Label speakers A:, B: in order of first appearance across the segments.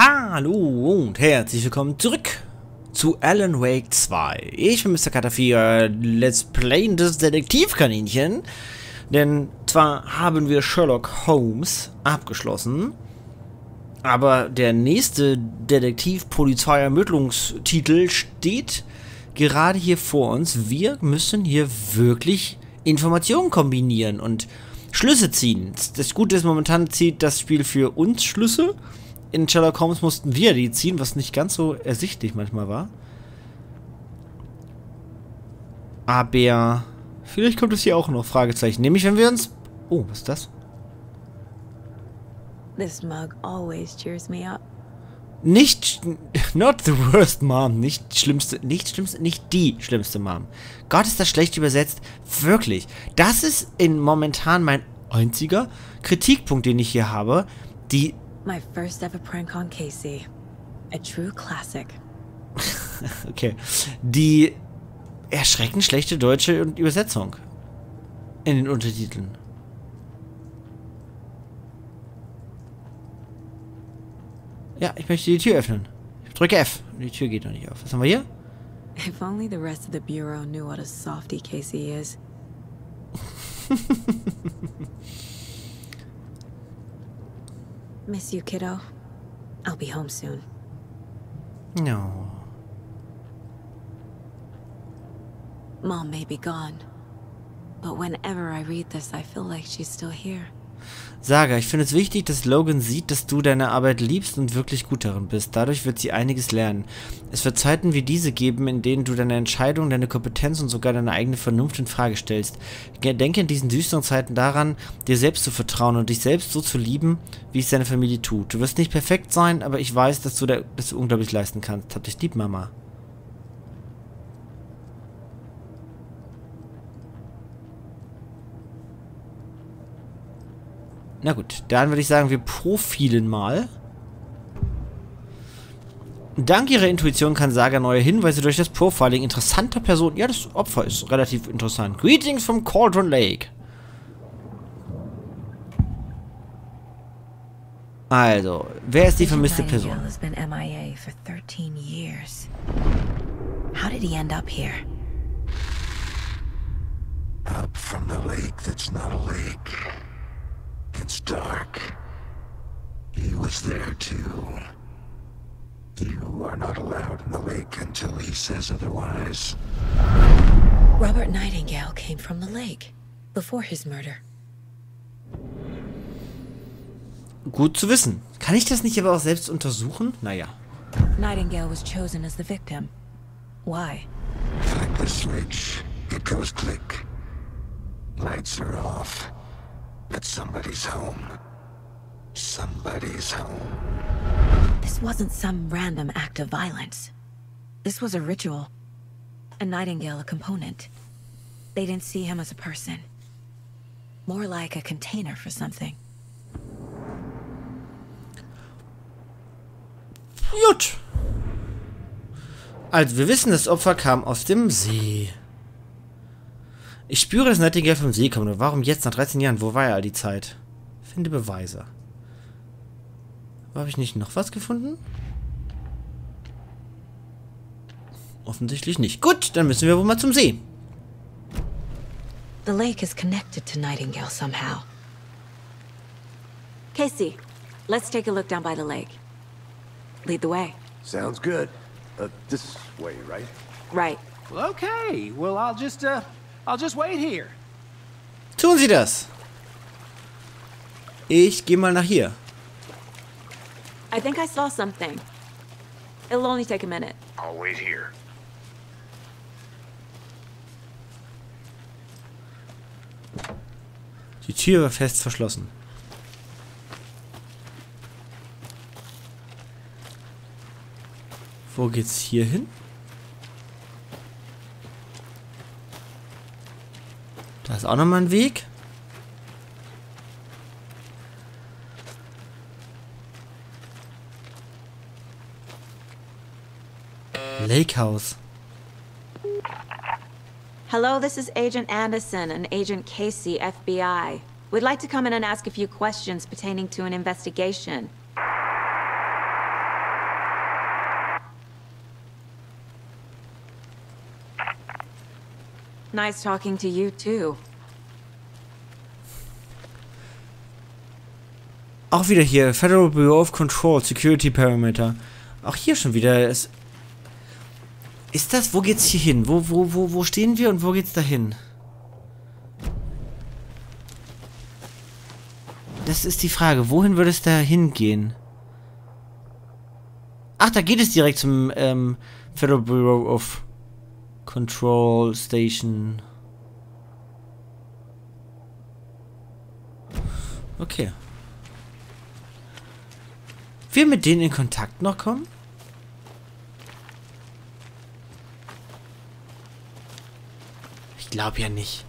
A: Hallo und herzlich willkommen zurück zu Alan Wake 2. Ich bin Mr. Katafir, Let's Play das Detektivkaninchen. Denn zwar haben wir Sherlock Holmes abgeschlossen, aber der nächste Detektiv-Polizei-Ermittlungstitel steht gerade hier vor uns. Wir müssen hier wirklich Informationen kombinieren und Schlüsse ziehen. Das Gute ist, momentan zieht das Spiel für uns Schlüsse in Sherlock Holmes mussten wir die ziehen, was nicht ganz so ersichtlich manchmal war. Aber vielleicht kommt es hier auch noch Fragezeichen. Nämlich, wenn wir uns... Oh, was ist das?
B: This mug always cheers me up.
A: Nicht, not the worst mom, nicht schlimmste, nicht schlimmste, nicht die schlimmste Mom. Gott ist das schlecht übersetzt, wirklich. Das ist in momentan mein einziger Kritikpunkt, den ich hier habe. Die
B: My first ever prank on Casey. A true classic.
A: okay. Die erschreckend schlechte deutsche Übersetzung in den Untertiteln. Ja, ich möchte die Tür öffnen. Ich drücke F. Die Tür geht noch nicht auf. Was haben wir hier?
B: If only the rest of the bureau knew what a softy Casey is. Miss you, kiddo. I'll be home soon.
A: No.
B: Mom may be gone, but whenever I read this, I feel like she's still here.
A: Saga, ich finde es wichtig, dass Logan sieht, dass du deine Arbeit liebst und wirklich gut darin bist. Dadurch wird sie einiges lernen. Es wird Zeiten wie diese geben, in denen du deine Entscheidung, deine Kompetenz und sogar deine eigene Vernunft in Frage stellst. Denke in diesen düsteren Zeiten daran, dir selbst zu vertrauen und dich selbst so zu lieben, wie es deine Familie tut. Du wirst nicht perfekt sein, aber ich weiß, dass du, das unglaublich leisten kannst. Hab dich lieb, Mama. Na gut, dann würde ich sagen, wir profilen mal. Dank ihrer Intuition kann Saga neue Hinweise durch das Profiling interessanter Personen... Ja, das Opfer ist relativ interessant. Greetings from Cauldron Lake. Also, wer ist die vermisste Person?
B: How did he end up here?
C: Up from the lake that's not a lake it's dark. He was there too. You are not allowed in the lake until he says otherwise.
B: Robert Nightingale came from the lake before his murder.
A: Gut zu wissen. Kann ich das nicht aber auch selbst untersuchen? Naja.
B: Nightingale was chosen as the victim. Why?
C: Flick the switch. It goes click. Lights are off. But somebody's home. Somebody's home.
B: This wasn't some random act of violence. This was a ritual. A nightingale, a component. They didn't see him as a person. More like a container for something.
A: Gut. Also, wir wissen, das Opfer kam aus dem See. Ich spüre, dass Nightingale vom See kommt. Warum jetzt nach 13 Jahren? Wo war ja all die Zeit? Finde Beweise. Habe ich nicht noch was gefunden? Offensichtlich nicht. Gut, dann müssen wir wohl mal zum See.
B: The lake is connected to Nightingale somehow. Casey, let's take a look down by the lake. Lead the way.
D: Sounds good. Uh, this way, right?
B: Right.
E: Well, okay. Well, I'll just, uh, I'll just wait here.
A: Tun Sie das. Ich gehe mal nach hier.
B: I think I saw something. It'll only take a minute.
C: I'll wait here.
A: Die Tür war fest verschlossen. Wo geht's hier hin? Da ist auch nochmal ein Weg. Lake House.
B: Hello, this is Agent Anderson and Agent Casey, FBI. We'd like to come in and ask a few questions pertaining to an investigation. Nice talking to you, too.
A: Auch wieder hier, Federal Bureau of Control, Security Parameter. Auch hier schon wieder. Es ist das, wo geht's hier hin? Wo, wo, wo, wo stehen wir und wo geht's da hin? Das ist die Frage. Wohin würde es da hingehen? Ach, da geht es direkt zum ähm, Federal Bureau of Control Station. Okay. Wir mit denen in Kontakt noch kommen? Ich glaube ja nicht.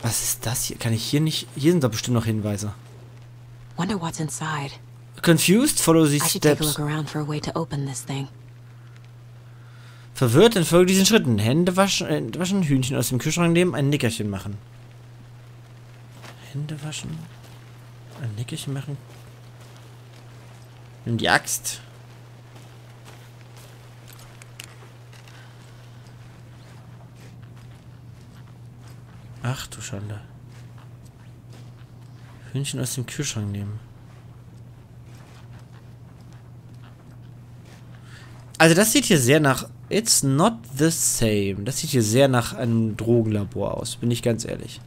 A: Was ist das hier? Kann ich hier nicht... Hier sind doch bestimmt noch Hinweise.
B: Wonder what's inside.
A: Confused? Follow these
B: I should take a
A: steps.
B: look around for a way to open this thing.
A: Verwirrt, dann folge diesen Schritten. Hände waschen, äh, waschen, Hühnchen aus dem Kühlschrank nehmen, ein Nickerchen machen. Hände waschen, ein Nickerchen machen. Nimm die Axt. Ach du Schande. Hühnchen aus dem Kühlschrank nehmen. Also das sieht hier sehr nach... It's not the same. Das sieht hier sehr nach einem Drogenlabor aus, bin ich ganz ehrlich.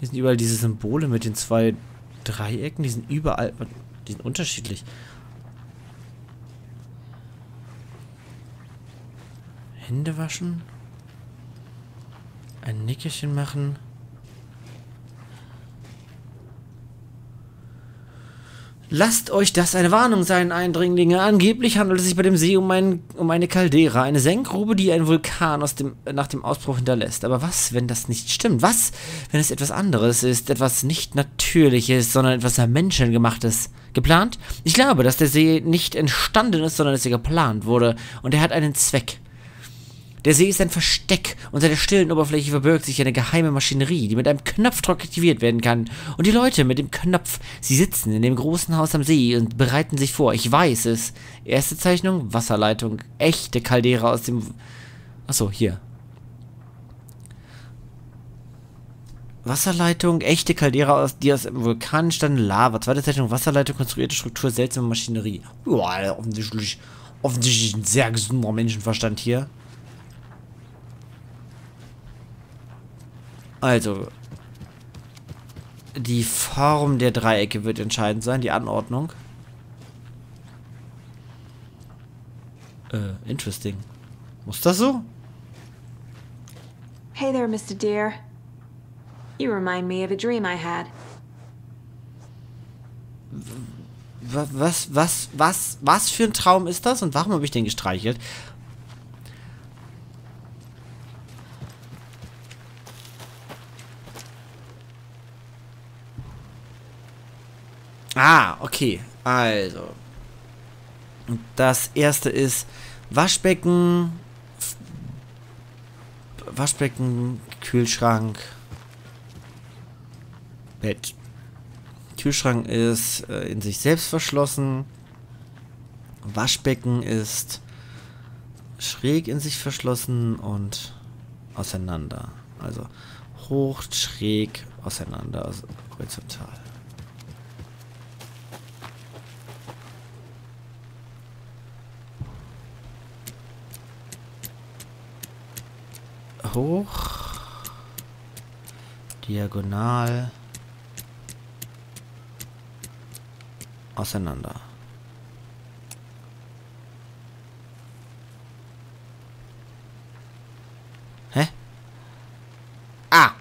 A: Hier sind überall diese Symbole mit den zwei Dreiecken. Die sind überall... Die sind unterschiedlich. Hände waschen. Ein Nickerchen machen. Lasst euch das eine Warnung sein, Eindringlinge. Angeblich handelt es sich bei dem See um, ein, um eine Caldera, eine Senkgrube, die ein Vulkan dem, nach dem Ausbruch hinterlässt. Aber was, wenn das nicht stimmt? Was, wenn es etwas anderes ist, etwas nicht Natürliches, sondern etwas Menschengemachtes? Geplant? Ich glaube, dass der See nicht entstanden ist, sondern dass er geplant wurde. Und er hat einen Zweck. Der See ist ein Versteck. Unter der stillen Oberfläche verbirgt sich eine geheime Maschinerie, die mit einem Knopfdruck aktiviert werden kann. Und die Leute mit dem Knopf, sie sitzen in dem großen Haus am See und bereiten sich vor. Ich weiß es. Erste Zeichnung, Wasserleitung. Echte Caldera aus dem... Achso, hier. Wasserleitung, echte Caldera, aus, die aus dem Vulkan entstanden, Lava. Zweite Zeichnung, Wasserleitung, konstruierte Struktur, seltsame Maschinerie. Uah, offensichtlich, offensichtlich ein sehr gesunder Menschenverstand hier. Also, die Form der Dreiecke wird entscheidend sein, die Anordnung. Äh, interesting. Muss das so?
B: Hey there, Mr. Deer. You remind me of a dream I had.
A: Wa- Was, was, was, was für ein Traum ist das und warum habe ich den gestreichelt? Ah, okay. Also. Das erste ist Waschbecken, Waschbecken, Kühlschrank, Bett. Kühlschrank ist äh, in sich selbst verschlossen. Waschbecken ist schräg in sich verschlossen und auseinander. Also hoch, schräg, auseinander, also horizontal. Hoch, diagonal, auseinander. Hä? Ah!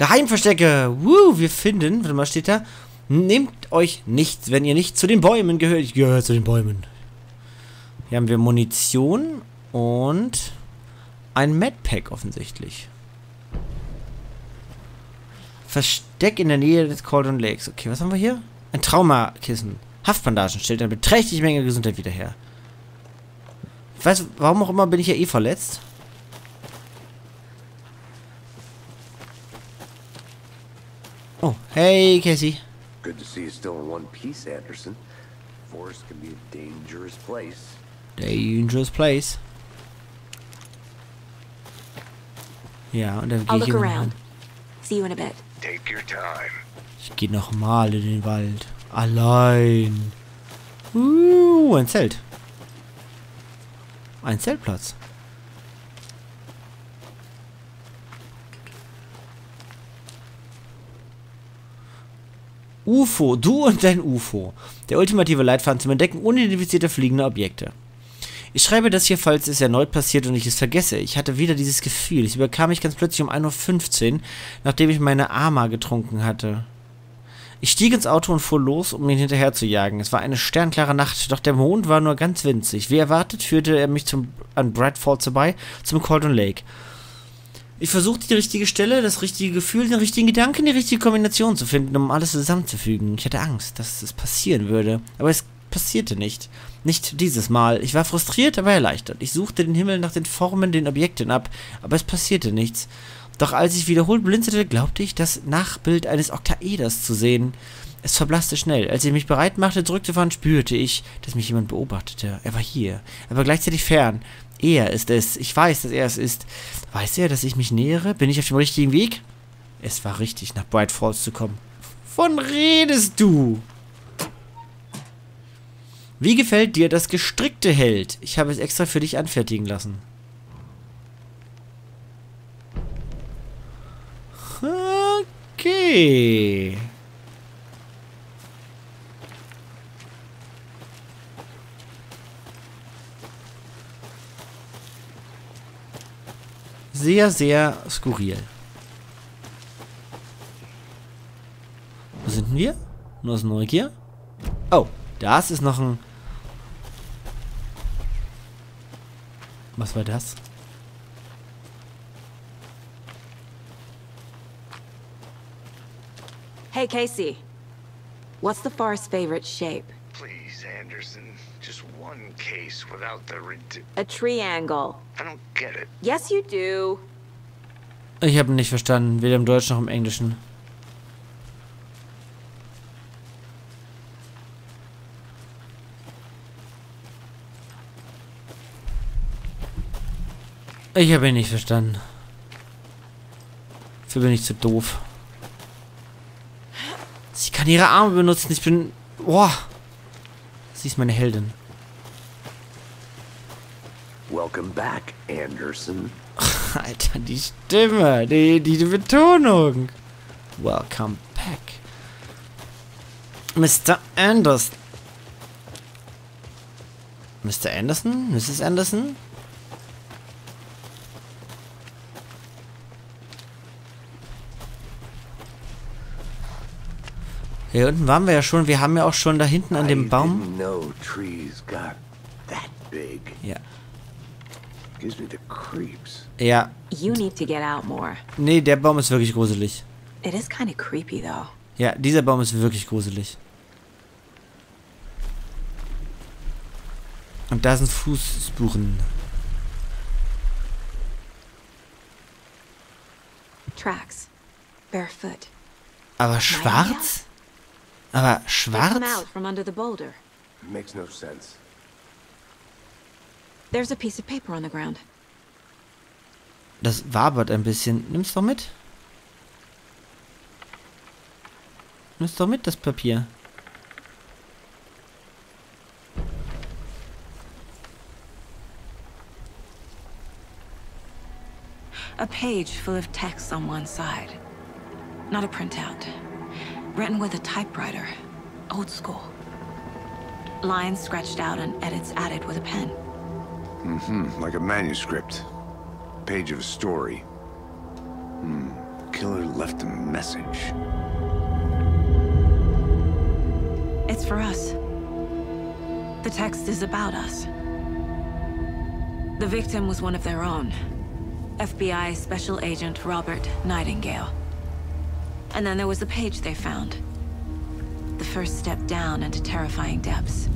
A: Geheimverstecke! Woo, wir finden, warte mal, steht da, nehmt euch nichts, wenn ihr nicht zu den Bäumen gehört. Ich gehöre zu den Bäumen. Hier haben wir Munition und ein Medpack offensichtlich. Versteck in der Nähe des Cauldron Lakes. Okay, was haben wir hier? Ein Traumakissen. Haftbandagen stellt eine beträchtliche Menge Gesundheit wieder her. Ich weiß, warum auch immer bin ich ja eh verletzt. Hey, Casey.
D: Good to see you still in one piece, Anderson. Forest can be a dangerous place.
A: Dangerous place. Ja, und dann gehe
B: I'll look
A: immer
B: around. See you in a bit.
C: Take your time.
A: Ich gehe nochmal in den Wald. Allein. Uh, ein Zelt. Ein Zeltplatz. UFO, du und dein UFO. Der ultimative Leitfaden zum Entdecken unidentifizierter fliegender Objekte. Ich schreibe das hier, falls es erneut passiert und ich es vergesse. Ich hatte wieder dieses Gefühl. Es überkam mich ganz plötzlich um 1.15 Uhr, nachdem ich meine Ama getrunken hatte. Ich stieg ins Auto und fuhr los, um ihn hinterher zu jagen. Es war eine sternklare Nacht, doch der Mond war nur ganz winzig. Wie erwartet führte er mich zum, an Bradford vorbei, zum Cauldron Lake. Ich versuchte die richtige Stelle, das richtige Gefühl, den richtigen Gedanken, die richtige Kombination zu finden, um alles zusammenzufügen. Ich hatte Angst, dass es passieren würde, aber es passierte nicht. Nicht dieses Mal. Ich war frustriert, aber erleichtert. Ich suchte den Himmel nach den Formen, den Objekten ab, aber es passierte nichts. Doch als ich wiederholt blinzelte, glaubte ich, das Nachbild eines Oktaeders zu sehen. Es verblasste schnell. Als ich mich bereit machte, zurückzufahren, spürte ich, dass mich jemand beobachtete. Er war hier, aber gleichzeitig fern. Er ist es. Ich weiß, dass er es ist. Weiß er, dass ich mich nähere? Bin ich auf dem richtigen Weg? Es war richtig, nach Bright Falls zu kommen. Wovon redest du? Wie gefällt dir das gestrickte Held? Ich habe es extra für dich anfertigen lassen. Okay. Sehr, sehr skurril. Wo sind denn wir? Nur aus Neugier? Oh, das ist noch ein... Was war das?
B: Hey, Casey. What's the forest's favorite shape?
C: Please, Anderson. One case without the
B: A triangle.
C: I don't get it.
B: Yes, you do.
A: Ich habe nicht verstanden, weder im Deutschen noch im Englischen. Ich habe ihn nicht verstanden. Dafür bin ich zu doof. Sie kann ihre Arme benutzen. Ich bin... Boah. Sie ist meine Heldin.
D: Welcome back, Anderson.
A: Alter, die Stimme, die, die, die Betonung. Welcome back. Mr. Anderson. Mr. Anderson? Mrs. Anderson? Hier unten waren wir ja schon. Wir haben ja auch schon da hinten an dem Baum. Ja.
D: Gives me the creeps.
A: Ja.
B: You need to get out more.
A: Nee, der Baum ist wirklich gruselig.
B: It is kind of creepy, though.
A: Ja, dieser Baum ist wirklich gruselig. Und da sind Fußspuren.
B: Tracks. Barefoot.
A: Aber schwarz? Aber schwarz?
B: come out from under the boulder.
D: Makes no sense.
B: There's a piece of paper on the ground.
A: Das wabert ein bisschen. Nimm's doch mit. Nimm's doch mit, das Papier.
B: A page full of text on one side. Not a printout. Written with a typewriter. Old school. Lines scratched out and edits added with a pen.
F: Hmm, like a manuscript. Page of a story. Hmm. Killer left a message.
B: It's for us. The text is about us. The victim was one of their own. FBI Special Agent Robert Nightingale. And then there was the page they found. The first step down into terrifying depths.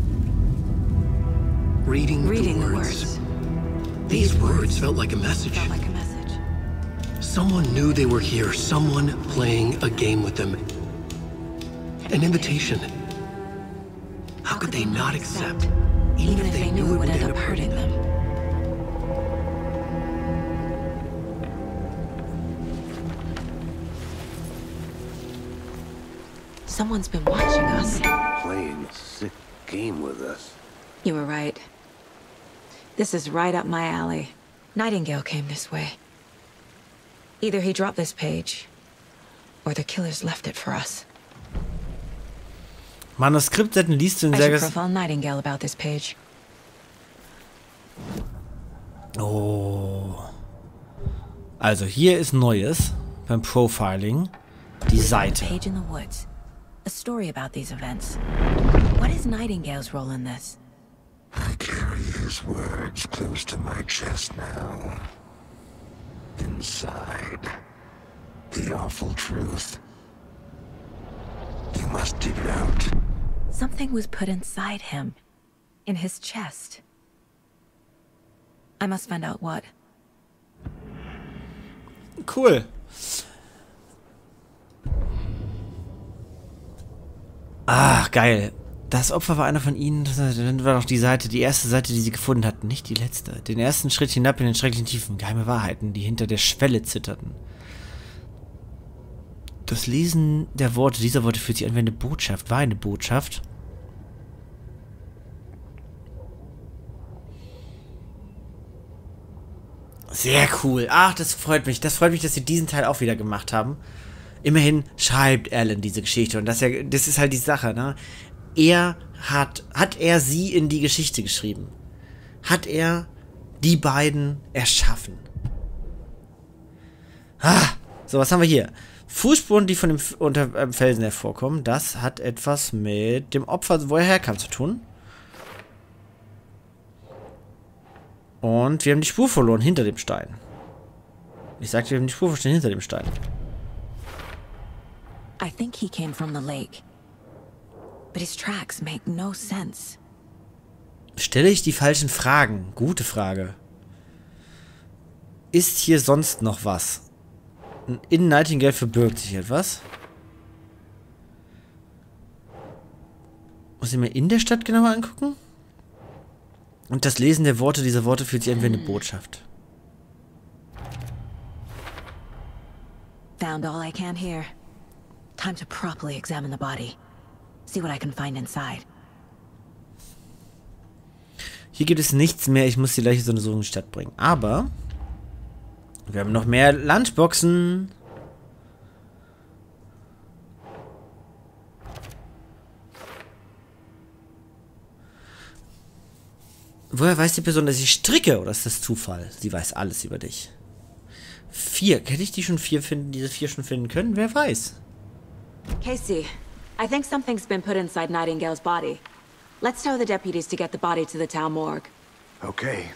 D: Reading,
B: Reading
D: the
B: the
D: words.
B: words.
G: These words felt like a message.
B: Felt like a message.
G: Someone knew they were here, someone playing a game with them. An invitation. How could they not accept,
B: Even if they knew it would end up hurting them. Someone's been watching us.
D: Playing a sick game with us.
B: You were right. This is right up my alley. Nightingale came this way. Either he dropped this page, or the killers left it for us.
A: Manuskriptseiten liest du in sehr
B: profile Nightingale about this page.
A: Oh. Also hier ist Neues beim Profiling. Die Seite.
B: Page in the woods. A story about these events. What is Nightingale's role in this?
C: I carry his words close to my chest now. Inside, the awful truth. You must dig it out.
B: Something was put inside him. In his chest. I must find out what.
A: Cool. Ah, geil. Das Opfer war einer von ihnen. Das war doch die Seite, die erste Seite, die sie gefunden hatten, nicht die letzte. Den ersten Schritt hinab in den schrecklichen Tiefen. Geheime Wahrheiten, die hinter der Schwelle zitterten. Das Lesen der Worte, dieser Worte fühlt sich an wie eine Botschaft. War eine Botschaft. Sehr cool. Ach, das freut mich. Das freut mich, dass sie diesen Teil auch wieder gemacht haben. Immerhin schreibt Alan diese Geschichte und das, ja, das ist halt die Sache, ne? Er hat, hat er sie in die Geschichte geschrieben? Hat er die beiden erschaffen? Ah, so, was haben wir hier? Fußspuren, die von dem F unter ähm, Felsen hervorkommen, das hat etwas mit dem Opfer, wo er herkam, zu tun. Und wir haben die Spur verloren hinter dem Stein. Ich sagte, wir haben die Spur verloren hinter dem Stein.
B: I think he came from the lake. But his tracks make no sense.
A: Stelle ich die falschen Fragen? Gute Frage. Ist hier sonst noch was? In Nightingale verbirgt sich etwas. Muss ich mir in der Stadt genauer angucken? Und das Lesen der Worte dieser Worte fühlt sich an wie eine Botschaft.
B: Found all I can here. Time to properly examine the body. See what I can find inside.
A: Hier gibt es nichts mehr. Ich muss die Leiche so eine so in die Stadt bringen. Aber wir haben noch mehr Lunchboxen. Woher weiß die Person, dass ich stricke? Oder ist das Zufall? Sie weiß alles über dich. Vier. Hätte ich die schon vier finden, diese vier schon finden können? Wer weiß.
B: Casey, I think something's been put inside Nightingale's body. Let's tell the deputies to get the body to the town morgue.
F: Okay.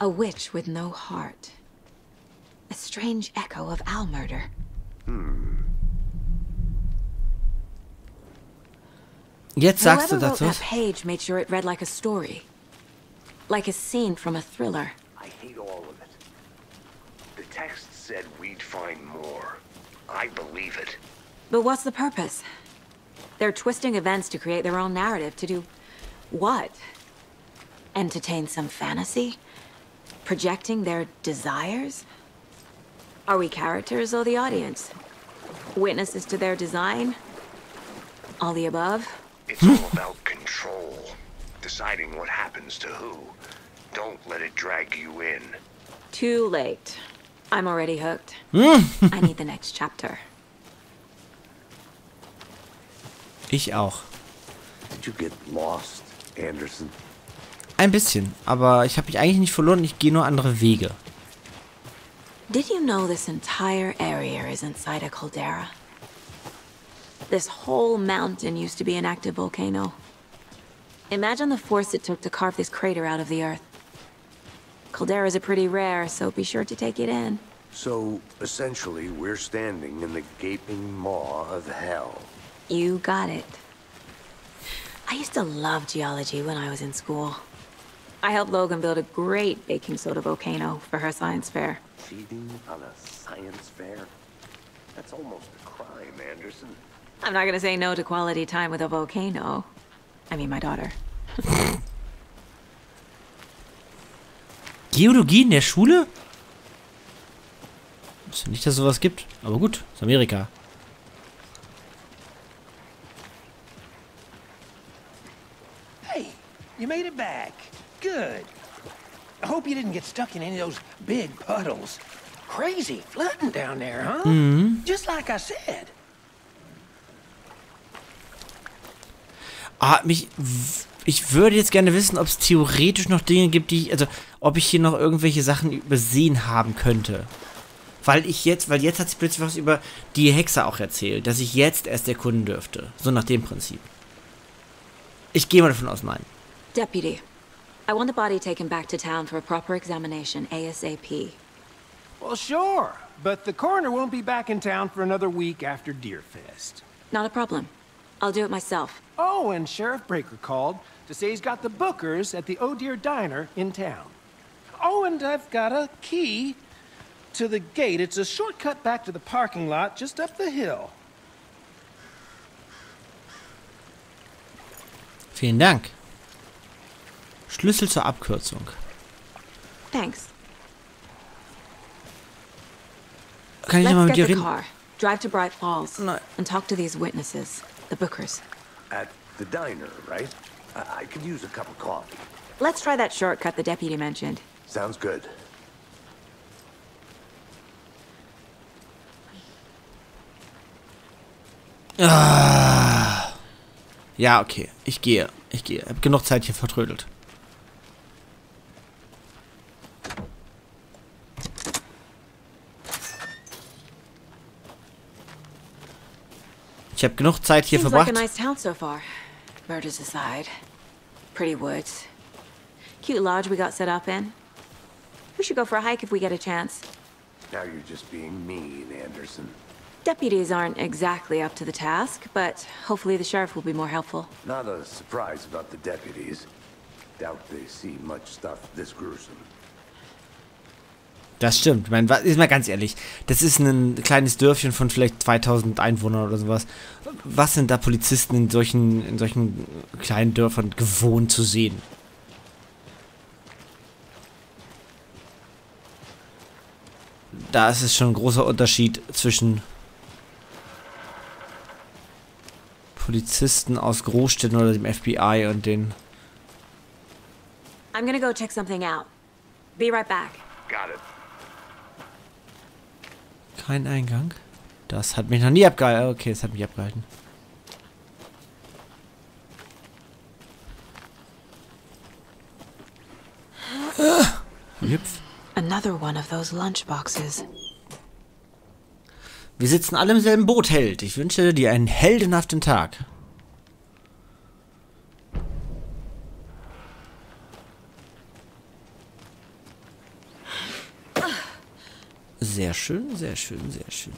B: A witch with no heart. A strange echo of Al murder. Hmm.
A: Jetzt sagst du
B: Whoever wrote
A: dazu.
B: that page made sure it read like a story. Like a scene from a thriller.
D: I hate all of it. Text said we'd find more. I believe it.
B: But what's the purpose? They're twisting events to create their own narrative. To do what? Entertain some fantasy? Projecting their desires? Are we characters or the audience? Witnesses to their design? All the above?
F: It's all about control. Deciding what happens to who. Don't let it drag you in.
B: Too late. I'm already hooked. I need the next chapter.
A: Ich auch.
D: Did you get lost, Anderson?
A: Ein bisschen. Aber ich habe mich eigentlich nicht verloren. Ich gehe nur andere Wege.
B: Did you know this entire area is inside a caldera? This whole mountain used to be an active volcano. Imagine the force it took to carve this crater out of the earth. Calderas are pretty rare, so be sure to take it in.
D: So, essentially, we're standing in the gaping maw of hell.
B: You got it. I used to love geology when I was in school. I helped Logan build a great baking soda volcano for her science fair.
D: Cheating on a science fair? That's almost a crime, Anderson.
B: I'm not gonna say no to quality time with a volcano. I mean, my daughter.
A: Geologie in der Schule? Ich wusste nicht, dass es sowas gibt. Aber gut, ist Amerika.
E: Hey, you made it back. Good. I hope you didn't get stuck in any of those big puddles. Crazy flooding down there, huh? Just like I said.
A: Ah, mich. Ich würde jetzt gerne wissen, ob es theoretisch noch Dinge gibt, die ich. Also, ob ich hier noch irgendwelche Sachen übersehen haben könnte. Weil ich jetzt, weil jetzt hat sie plötzlich was über die Hexe auch erzählt, dass ich jetzt erst erkunden dürfte. So nach dem Prinzip. Ich gehe mal davon aus, nein.
B: Deputy, I want the body taken back to town for a proper examination ASAP.
E: Well, sure. But the coroner won't be back in town for another week after Deerfest.
B: Not a problem. I'll do it myself.
E: Oh, and Sheriff Breaker called to say he's got the Bookers at the Oh Dear Diner in town. Oh, and I've got a key to the gate. It's a shortcut back to the parking lot just up the hill.
A: Vielen Dank. Schlüssel zur Abkürzung.
B: Thanks.
A: Kann ich nochmal
B: Let's
A: mit
B: get
A: dir
B: the
A: reden?
B: car, drive to Bright Falls,
A: No.
B: and talk to these witnesses, the Bookers.
D: At the diner, right? I, I could use a cup of coffee.
B: Let's try that shortcut the deputy mentioned.
D: Sounds good. Ah.
A: Ja, okay. Ich gehe. Ich gehe. Hab genug Zeit hier vertrödelt. Ich habe genug Zeit hier
B: Seems like
A: verbracht.
B: a nice town so far. Murders aside. Pretty woods. Cute lodge we got set up in. We should go for a hike if we get a chance.
D: Now you're just being mean, Anderson.
B: Deputies aren't exactly up to the task, but hopefully the sheriff will be more helpful.
D: Not a surprise about the deputies. Doubt they see much stuff this gruesome.
A: Das stimmt. Ich meine, ist mal ganz ehrlich. Das ist ein kleines Dörfchen von vielleicht 2000 Einwohnern oder sowas. Was sind da Polizisten in solchen, in solchen kleinen Dörfern gewohnt zu sehen? Da ist es schon ein großer Unterschied zwischen Polizisten aus Großstädten oder dem FBI und den
B: I'm gonna go check something out. Be right back.
D: Got it.
A: Kein Eingang. Das hat mich noch nie abgehalten. Okay, das hat mich abgehalten. Ah, Hüpf.
B: Another one of those lunchboxes.
A: Wir sitzen alle im selben Boot, Held. Ich wünsche dir einen heldenhaften Tag. Sehr schön, sehr schön, sehr schön.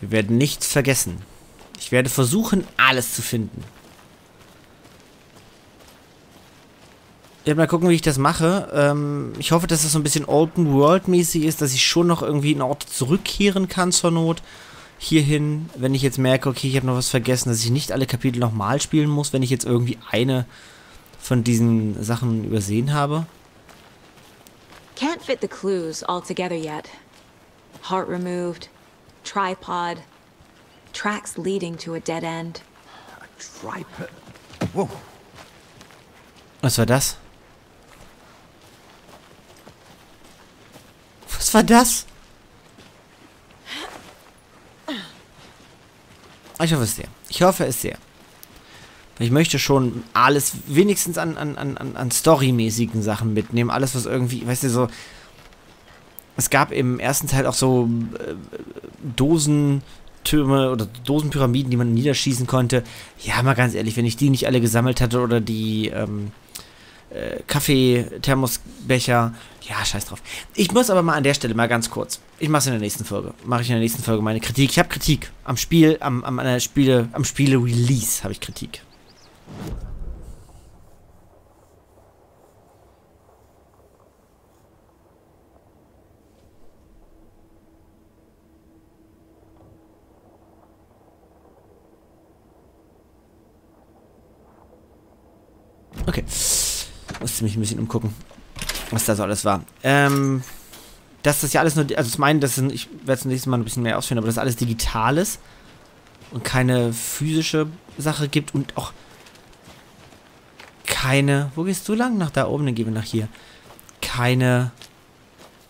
A: Wir werden nichts vergessen. Ich werde versuchen, alles zu finden. Ich werde mal gucken, wie ich das mache. Ähm, ich hoffe, dass es so ein bisschen Open World mäßig ist, dass ich schon noch irgendwie in Ort zurückkehren kann zur Not. Hierhin, wenn ich jetzt merke, okay, ich habe noch was vergessen, dass ich nicht alle Kapitel nochmal spielen muss, wenn ich jetzt irgendwie eine von diesen Sachen übersehen habe.
B: Can't fit the clues all together yet. Heart removed, tripod, tracks leading to a dead end.
D: A Tripod. Whoa.
A: Was war das? Was war das? Ich hoffe es sehr. Ich hoffe es sehr. Ich möchte schon alles, wenigstens an, an, an, an- storymäßigen Sachen mitnehmen. Alles, was irgendwie, weißt du, so. Es gab im ersten Teil auch so äh, Dosentürme oder Dosenpyramiden, die man niederschießen konnte. Ja, mal ganz ehrlich, wenn ich die nicht alle gesammelt hatte oder die, ähm, äh, Kaffee, Thermosbecher. Ja, scheiß drauf. Ich muss aber mal an der Stelle mal ganz kurz. Ich mache es in der nächsten Folge. Mache ich in der nächsten Folge meine Kritik. Ich habe Kritik. Am Spiel, am, am, an der Spiele, am Spiele-Release habe ich Kritik. Okay. Musste mich ein bisschen umgucken, was da so alles war. Ähm, dass das ja alles nur, also ich meine, das sind, ich werde es nächstes Mal ein bisschen mehr ausführen, aber das alles Digitales und keine physische Sache gibt und auch keine, wo gehst du lang? Nach da oben, dann gehen wir nach hier. Keine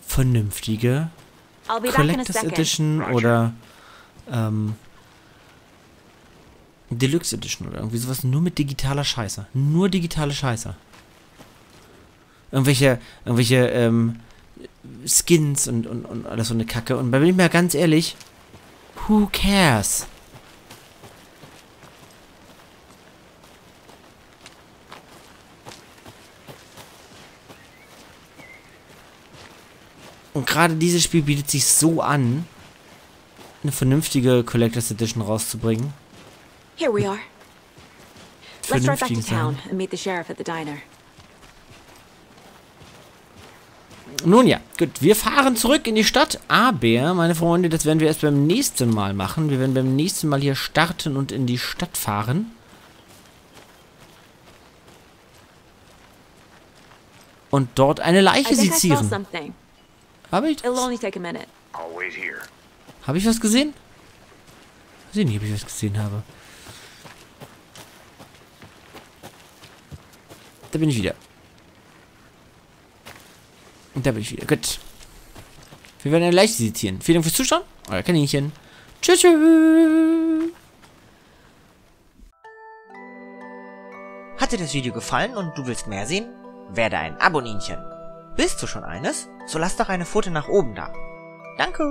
A: vernünftige Collectors. Edition oder ähm, Deluxe Edition oder irgendwie sowas nur mit digitaler Scheiße. Nur digitale Scheiße. Irgendwelche, irgendwelche ähm, Skins und, und, und alles so eine Kacke. Und da bin ich mal ganz ehrlich, who cares? Und gerade dieses Spiel bietet sich so an, eine vernünftige Collectors Edition rauszubringen.
B: Here we are. Let's drive back to
A: Vernünftige
B: town
A: Sachen.
B: and meet the sheriff at the diner.
A: Nun ja, gut, wir fahren zurück in die Stadt, aber, meine Freunde, das werden wir erst beim nächsten Mal machen. Wir werden beim nächsten Mal hier starten und in die Stadt fahren. Und dort eine Leiche sezieren. Habe ich,
B: It'll only take a minute.
D: I'll wait here.
A: hab ich was gesehen? Weiß ich nicht, ob ich was gesehen habe. Da bin ich wieder. Und da bin ich wieder. Gut. Wir werden eine Leiche sezieren. Vielen Dank fürs Zuschauen. Euer Kaninchen. Tschüss. tschüss.
H: Hat dir das Video gefallen und du willst mehr sehen? Werde ein Aboninchen. Bist du schon eines? So lass doch eine Pfote nach oben da. Danke.